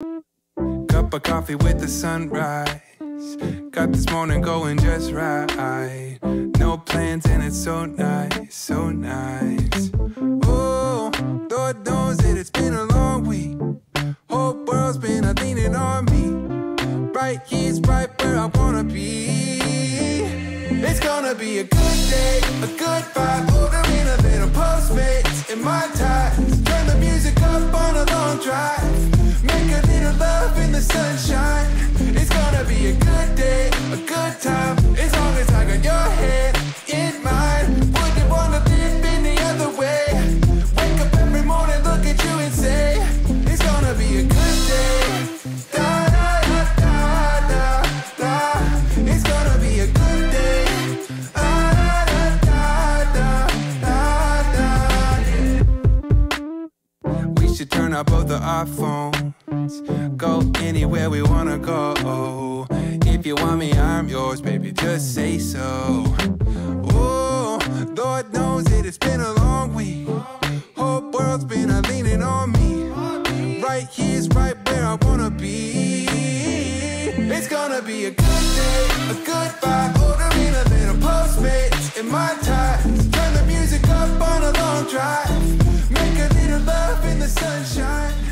Cup of coffee with the sunrise. Got this morning going just right. No plans and it's so nice, so nice. Oh, Lord knows that it's been a long week. Whole world's been a leaning on me. Right here's right where I wanna be. It's gonna be a good day, a good vibe. Ordering a little Postmates in my ties. Should turn up both of our phones. Go anywhere we wanna go. If you want me, I'm yours, baby. Just say so. Oh, Lord knows that it's been a long week. Whole world's been a leaning on me. Right here's right where I wanna be. It's gonna be a good day, a good vibe. sunshine.